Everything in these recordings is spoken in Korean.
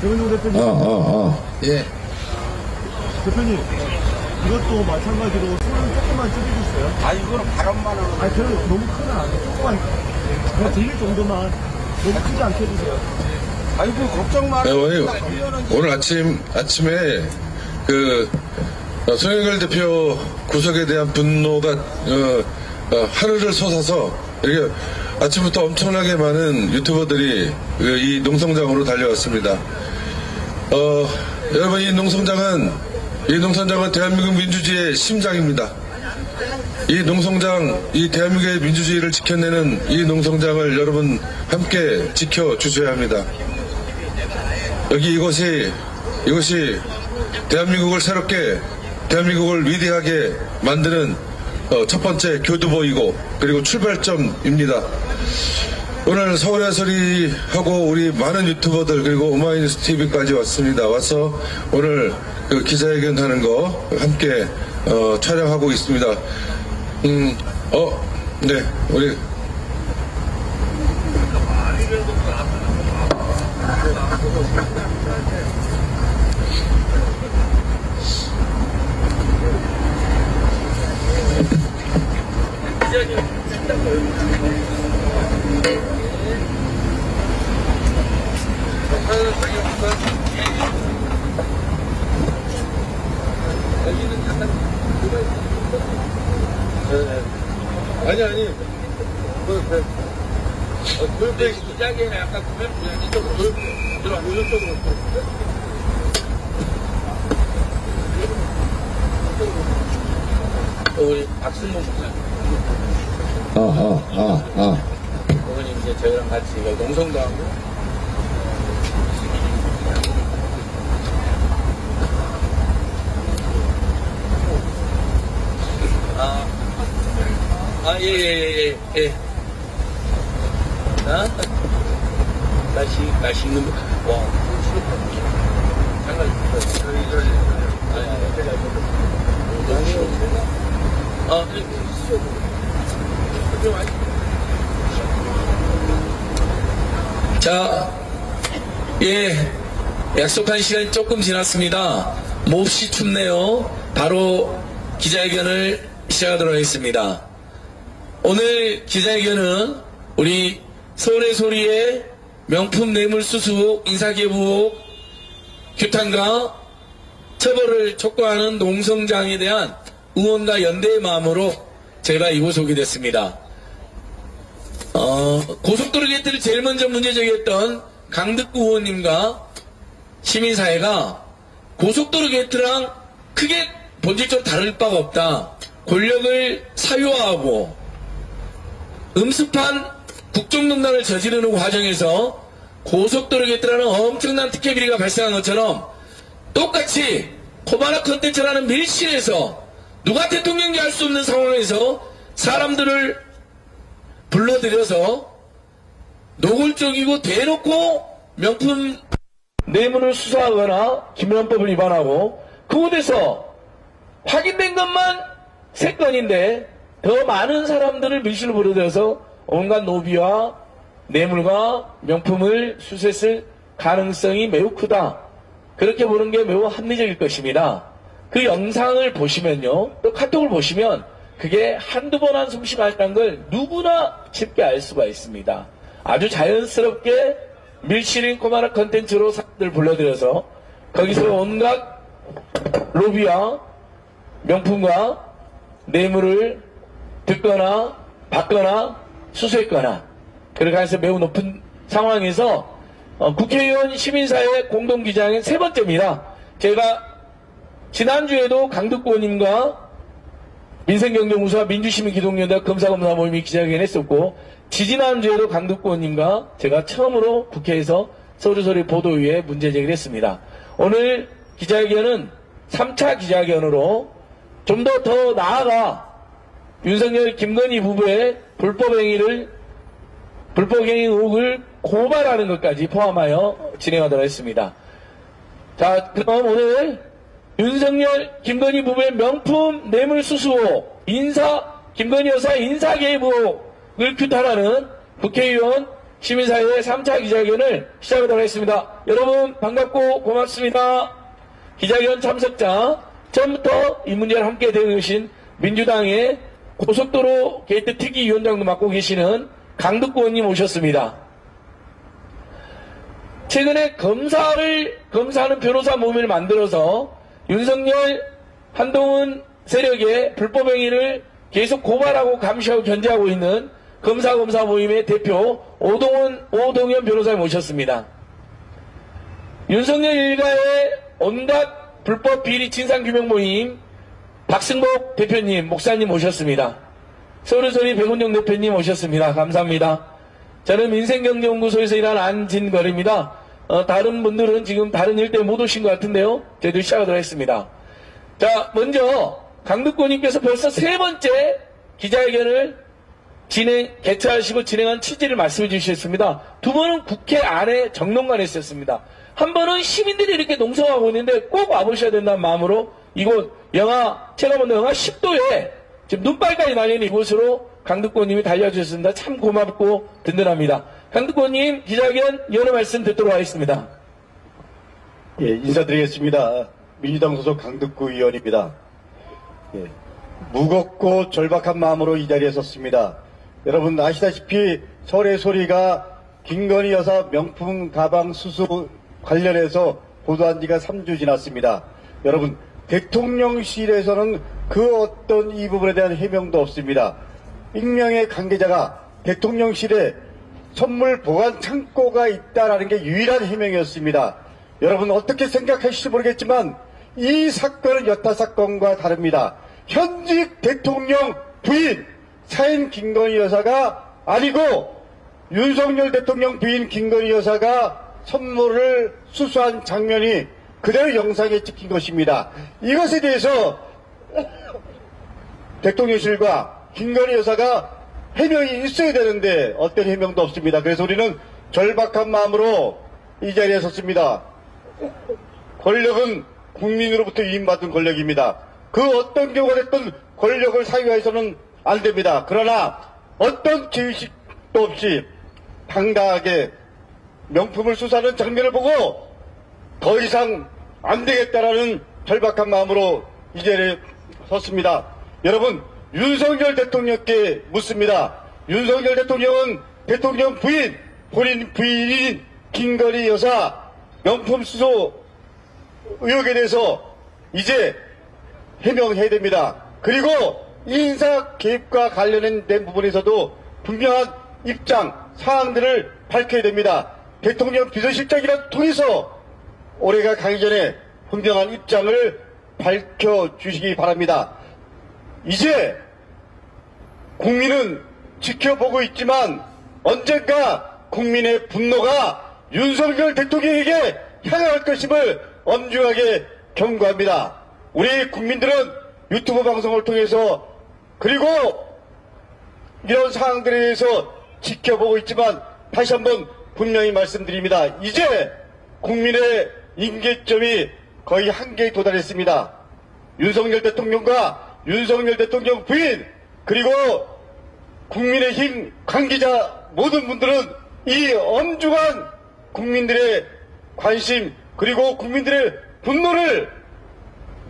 조현종 대표님, 어, 어, 어. 예. 대표님, 이것도 마찬가지로 손을 조금만 줄여주세요. 아 이거는 바람만 하는 아니, 저는 너무 돼. 조금만, 그냥 들릴 정도만 너무 크지 않게 해주세요. 아이고 걱정 마 네, 오늘, 오늘 아침, 아침에, 그, 어, 송영길 대표 구속에 대한 분노가, 어, 어, 하루를 솟아서, 이렇게 아침부터 엄청나게 많은 유튜버들이 그이 농성장으로 달려왔습니다. 어, 여러분, 이 농성장은, 이 농성장은 대한민국 민주주의의 심장입니다. 이 농성장, 이 대한민국의 민주주의를 지켜내는 이 농성장을 여러분 함께 지켜 주셔야 합니다. 여기 이것이 이것이 대한민국을 새롭게 대한민국을 위대하게 만드는 어, 첫 번째 교두보이고 그리고 출발점입니다. 오늘 서울의 소리하고 우리 많은 유튜버들 그리고 오마이뉴스 TV까지 왔습니다. 와서 오늘 그 기자회견 하는 거 함께 어, 촬영하고 있습니다. 음, 어, 네, 우리 아니 아니 기자기에 약간 구면 부양이 좀 들어 오른쪽으로 우리 박승모 부장 어, 어, 어, 어. 그분이 이제 저희랑 같이 이거 농성도 하고 아, 아, 예, 예, 예, 예, 예. 아, 맛이, 맛있는, 거. 와, 장난, 저희, 저희, 아니, 아니, 제가 아, 네, 좀 많이. 자, 예, 약속한 시간이 조금 지났습니다. 몹시 춥네요. 바로 기자회견을 시작하도록 하겠습니다. 오늘 기자회견은 우리 서울의 소리의 명품 뇌물수수 인사기부 규탄과 처벌을 촉구하는 농성장에 대한 의원과 연대의 마음으로 제가 이곳에 오게 됐습니다. 어, 고속도로 게이트를 제일 먼저 문제 제기했던 강득구 의원님과 시민사회가 고속도로 게이트랑 크게 본질적으로 다를 바가 없다. 권력을 사유화하고 음습한 국정농단을 저지르는 과정에서 고속도로 게이트라는 엄청난 특혜 비리가 발생한 것처럼 똑같이 코바나 컨텐츠라는 밀실에서 누가 대통령이 할 수 없는 상황에서 사람들을 불러들여서 노골적이고 대놓고 명품 뇌물을 수사하거나 김연법을 위반하고 그곳에서 확인된 것만 세 건인데 더 많은 사람들을 밀실로 불러들여서 온갖 노비와 뇌물과 명품을 수수했을 가능성이 매우 크다. 그렇게 보는 게 매우 합리적일 것입니다. 그 영상을 보시면요, 또 카톡을 보시면 그게 한두 번한 솜씨 말이라는 걸 누구나 쉽게 알 수가 있습니다. 아주 자연스럽게 밀실인 코마나 컨텐츠로 사람들 불러들여서 거기서 온갖 로비와 명품과 뇌물을 듣거나 받거나 수수했거나 그렇게 해서 매우 높은 상황에서 어, 국회의원 시민사회 공동기자회견 세 번째입니다. 제가 지난주에도 강득구 의원님과 민생경제무소와 민주시민 기동연대 검사검사 모임이 기자회견 했었고 지지난주에도 강득구 의원님과 제가 처음으로 국회에서 서울소리 보도위에 문제 제기를 했습니다. 오늘 기자회견은 3차 기자회견으로 좀더더 나아가 윤석열 김건희 부부의 불법행위를 불법행위 의혹을 고발하는 것까지 포함하여 진행하도록 했습니다. 자, 그럼 오늘 윤석열, 김건희 부부의 명품 뇌물 수수 인사, 김건희 여사 인사 개입 의혹을 규탄하는 국회의원 시민사회의 3차 기자회견을 시작하도록 하겠습니다. 여러분 반갑고 고맙습니다. 기자회견 참석자 처음부터 이 문제를 함께 대응해주신 민주당의 고속도로 게이트 특위위원장도 맡고 계시는 강득구 의원님 오셨습니다. 최근에 검사를 검사하는 변호사 모임을 만들어서 윤석열 한동훈 세력의 불법 행위를 계속 고발하고 감시하고 견제하고 있는 검사 검사 모임의 대표 오동원 오동현 변호사를 모셨습니다. 윤석열 일가의 온갖 불법 비리 진상 규명 모임 박승복 대표님 목사님 모셨습니다. 서울소리 백운영 대표님 오셨습니다. 감사합니다. 저는 민생경제연구소에서 일하는 안진걸입니다. 어, 다른 분들은 지금 다른 일 때문에 못 오신 것 같은데요. 저희도 시작하도록 하겠습니다. 자, 먼저 강득권님께서 벌써 세 번째 기자회견을 진행, 개최하시고 진행한 취지를 말씀해 주셨습니다. 두 번은 국회 안에 정론관에 있었습니다. 한 번은 시민들이 이렇게 농성하고 있는데 꼭 와보셔야 된다는 마음으로 이곳 영하, 제가 본는 영하 10도에 지금 눈발까지 날리는 이곳으로 강득권님이 달려주셨습니다. 참 고맙고 든든합니다. 강득권님 기자회견 여러 말씀 듣도록 하겠습니다. 예, 인사드리겠습니다. 민주당 소속 강득구 의원입니다. 예, 무겁고 절박한 마음으로 이 자리에 섰습니다. 여러분 아시다시피 설의 소리가 김건희 여사 명품 가방 수수 관련해서 보도한 지가 3주 지났습니다. 여러분 대통령실에서는 그 어떤 이 부분에 대한 해명도 없습니다. 익명의 관계자가 대통령실에 선물 보관 창고가 있다라는 게 유일한 해명이었습니다. 여러분 어떻게 생각하실지 모르겠지만 이 사건은 여타 사건과 다릅니다. 현직 대통령 부인 사인 김건희 여사가 아니고 윤석열 대통령 부인 김건희 여사가 선물을 수수한 장면이 그대로 영상에 찍힌 것입니다. 이것에 대해서 대통령실과 김건희 여사가 해명이 있어야 되는데 어떤 해명도 없습니다. 그래서 우리는 절박한 마음으로 이 자리에 섰습니다. 권력은 국민으로부터 위임받은 권력입니다. 그 어떤 경우가 됐든 권력을 사유해서는 안 됩니다. 그러나 어떤 기의식도 없이 당당하게 명품을 수사하는 장면을 보고 더 이상 안 되겠다라는 절박한 마음으로 이 자리에 섰습니다. 여러분, 윤석열 대통령께 묻습니다. 윤석열 대통령은 대통령 부인, 본인 부인인 김건희 여사 명품 수소 의혹에 대해서 이제 해명해야 됩니다. 그리고 인사 개입과 관련된 부분에서도 분명한 입장, 사항들을 밝혀야 됩니다. 대통령 비서실장이라 통해서 올해가 가기 전에 분명한 입장을 밝혀주시기 바랍니다. 이제 국민은 지켜보고 있지만 언젠가 국민의 분노가 윤석열 대통령에게 향할 것임을 엄중하게 경고합니다. 우리 국민들은 유튜브 방송을 통해서 그리고 이런 사항들에 대해서 지켜보고 있지만 다시 한번 분명히 말씀드립니다. 이제 국민의 임계점이 거의 한계에 도달했습니다. 윤석열 대통령과 윤석열 대통령 부인 그리고 국민의힘 관계자 모든 분들은 이 엄중한 국민들의 관심 그리고 국민들의 분노를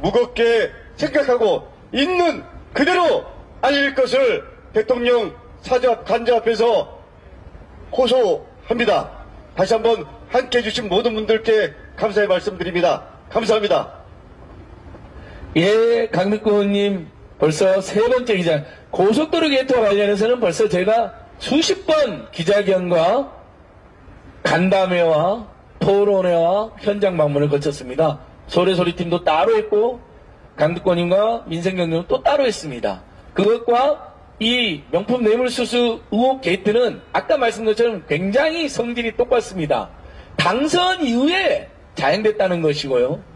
무겁게 생각하고 있는 그대로 알릴 것을 대통령 사자 간자 앞에서 호소합니다. 다시 한번 함께 해주신 모든 분들께 감사의 말씀드립니다. 감사합니다. 예, 강득구 의원님 벌써 세 번째 기자 고속도로 개통와 관련해서는 벌써 제가 수십 번 기자회견과 간담회와 토론회와 현장 방문을 거쳤습니다. 소래소리 팀도 따로 했고 강득권님과 민생경제는 또 따로 했습니다. 그것과 이 명품 뇌물수수 의혹 게이트는 아까 말씀드린 것처럼 굉장히 성질이 똑같습니다. 당선 이후에 자행됐다는 것이고요.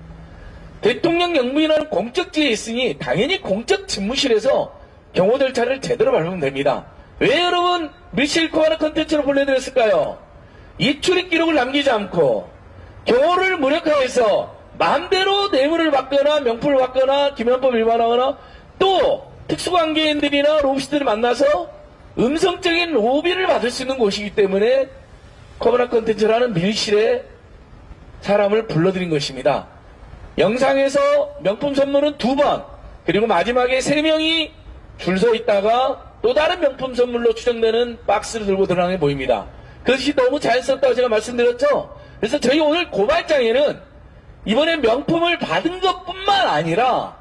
대통령 영부인은 공적지에 있으니 당연히 공적 집무실에서 경호 절차를 제대로 밟으면 됩니다. 왜 여러분 밀실 코아나 컨텐츠로 보내드렸을까요? 이 출입 기록을 남기지 않고 경호를 무력화해서 마음대로 뇌물을 받거나 명품을 받거나 김현법 위반하거나 또 특수관계인들이나 로비스트를 만나서 음성적인 로비를 받을 수 있는 곳이기 때문에 코바나 컨텐츠라는 밀실에 사람을 불러들인 것입니다. 영상에서 명품 선물은 두 번, 그리고 마지막에 세 명이 줄 서 있다가 또 다른 명품 선물로 추정되는 박스를 들고 들어가는 게 보입니다. 그것이 너무 자연스럽다고 제가 말씀드렸죠? 그래서 저희 오늘 고발장에는 이번에 명품을 받은 것 뿐만 아니라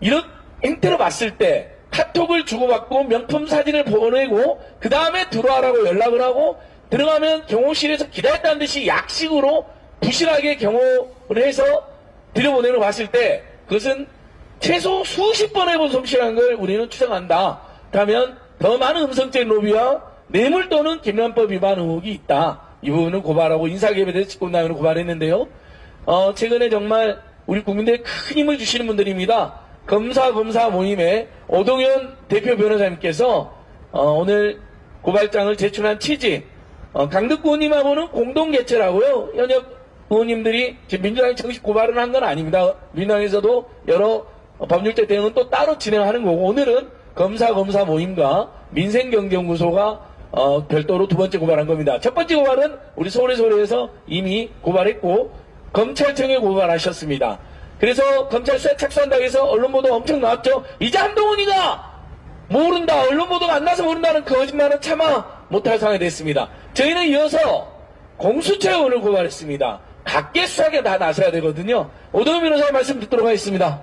이런 행태로 봤을 때 카톡을 주고받고 명품 사진을 보내고 그 다음에 들어와라고 연락을 하고 들어가면 경호실에서 기다렸다는 듯이 약식으로 부실하게 경호를 해서 들여보내는 걸 봤을 때 그것은 최소 수십 번 해본 솜씨라는 걸 우리는 추정한다. 그러면 더 많은 음성적 로비와 뇌물 또는 김란법 위반 의혹이 있다. 이 부분은 고발하고 인사개입에 직권남용을 고발했는데요. 어, 최근에 정말 우리 국민들의 큰 힘을 주시는 분들입니다. 검사 검사 모임에 오동현 대표 변호사님께서 어, 오늘 고발장을 제출한 취지 어, 강덕구 의원님하고는 공동 개최라고요. 현역 의원님들이 민주당이 정식 고발을 한 건 아닙니다. 민주당에서도 여러 어, 법률제 대응은 또 따로 진행하는 거고 오늘은 검사 검사 모임과 민생경제연구소가 어, 별도로 두 번째 고발한 겁니다. 첫 번째 고발은 우리 서울의 소리에서 이미 고발했고 검찰청에 고발하셨습니다. 그래서 검찰 수사에 착수한다고 해서 언론 보도 엄청 나왔죠. 이제 한동훈이가 모른다. 언론 보도가 안 나서 모른다는 거짓말은 차마 못할 상황이 됐습니다. 저희는 이어서 공수처에 오늘 고발했습니다. 각계 수사에 다 나서야 되거든요. 오동현 변호사의 말씀 듣도록 하겠습니다.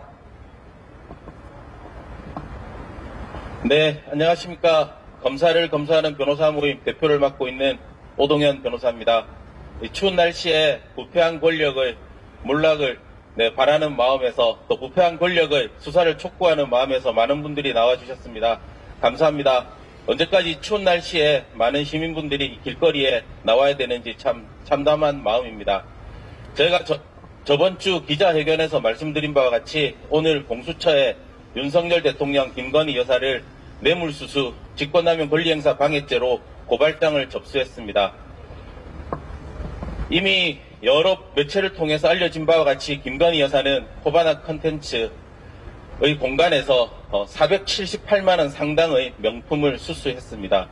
네, 안녕하십니까. 검사를 검사하는 변호사 모임 대표를 맡고 있는 오동현 변호사입니다. 이 추운 날씨에 부패한 권력을, 몰락을 네, 바라는 마음에서 또 부패한 권력을 수사를 촉구하는 마음에서 많은 분들이 나와주셨습니다. 감사합니다. 언제까지 추운 날씨에 많은 시민분들이 길거리에 나와야 되는지 참 참담한 마음입니다. 저희가 저, 저번 주 기자회견에서 말씀드린 바와 같이 오늘 공수처에 윤석열 대통령 김건희 여사를 뇌물수수 직권남용 권리행사 방해죄로 고발장을 접수했습니다. 이미 여러 매체를 통해서 알려진 바와 같이 김건희 여사는 코바나 컨텐츠의 공간에서 478만원 상당의 명품을 수수했습니다.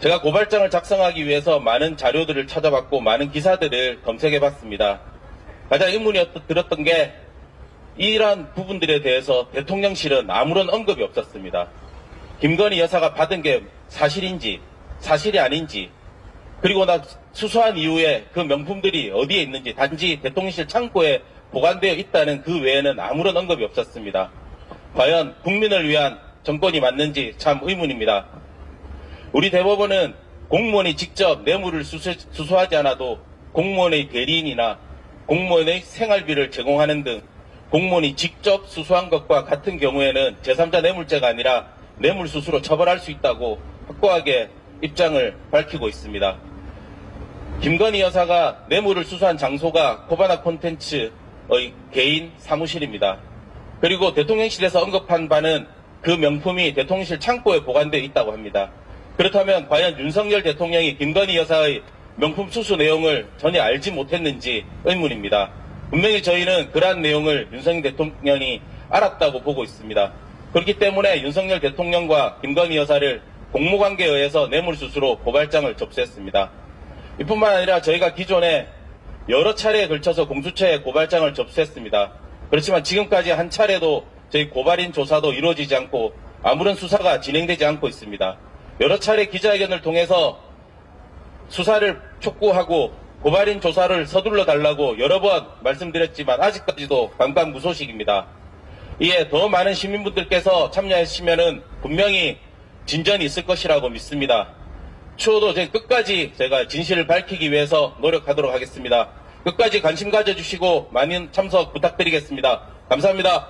제가 고발장을 작성하기 위해서 많은 자료들을 찾아봤고 많은 기사들을 검색해 봤습니다. 가장 의문이 들었던 게 이러한 부분들에 대해서 대통령실은 아무런 언급이 없었습니다. 김건희 여사가 받은 게 사실인지 사실이 아닌지 그리고 나 수수한 이후에 그 명품들이 어디에 있는지 단지 대통령실 창고에 보관되어 있다는 그 외에는 아무런 언급이 없었습니다. 과연 국민을 위한 정권이 맞는지 참 의문입니다. 우리 대법원은 공무원이 직접 뇌물을 수수, 수수 하지 않아도 공무원의 대리인이나 공무원의 생활비를 제공하는 등 공무원이 직접 수수한 것과 같은 경우에는 제3자 뇌물죄가 아니라 뇌물수수로 처벌할 수 있다고 확고하게 입장을 밝히고 있습니다. 김건희 여사가 뇌물을 수수한 장소가 코바나 콘텐츠의 개인 사무실입니다. 그리고 대통령실에서 언급한 바는 그 명품이 대통령실 창고에 보관되어 있다고 합니다. 그렇다면 과연 윤석열 대통령이 김건희 여사의 명품 수수 내용을 전혀 알지 못했는지 의문입니다. 분명히 저희는 그러한 내용을 윤석열 대통령이 알았다고 보고 있습니다. 그렇기 때문에 윤석열 대통령과 김건희 여사를 공모관계에 의해서 뇌물수수로 고발장을 접수했습니다. 이뿐만 아니라 저희가 기존에 여러 차례에 걸쳐서 공수처에 고발장을 접수했습니다. 그렇지만 지금까지 한 차례도 저희 고발인 조사도 이루어지지 않고 아무런 수사가 진행되지 않고 있습니다. 여러 차례 기자회견을 통해서 수사를 촉구하고 고발인 조사를 서둘러 달라고 여러 번 말씀드렸지만 아직까지도 반감무소식입니다. 이에 더 많은 시민분들께서 참여하시면은 분명히 진전이 있을 것이라고 믿습니다. 추후도 제 끝까지 제가 진실을 밝히기 위해서 노력하도록 하겠습니다. 끝까지 관심 가져주시고 많은 참석 부탁드리겠습니다. 감사합니다.